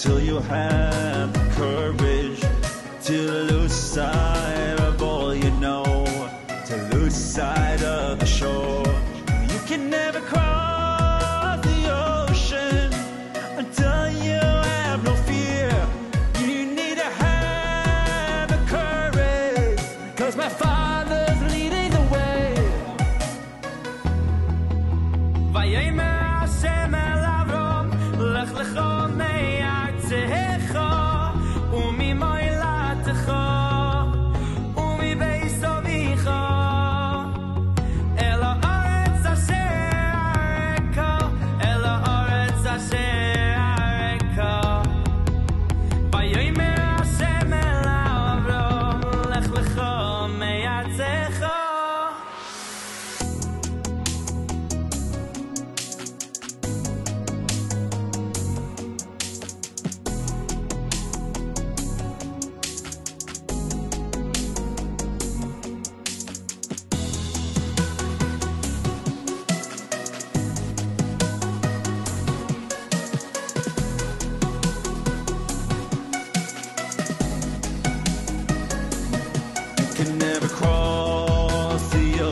till you have the courage to lose sight of all you know, to lose sight of the shore. You can never cross the ocean until you have no fear. You need to have the courage, cause my father's leading the way. Vayayme Hashem el Avram, lech lecho say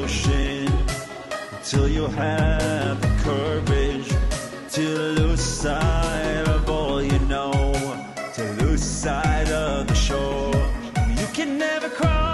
pushing till you have the courage to lose sight of all you know, to lose sight of the shore. You can never cross.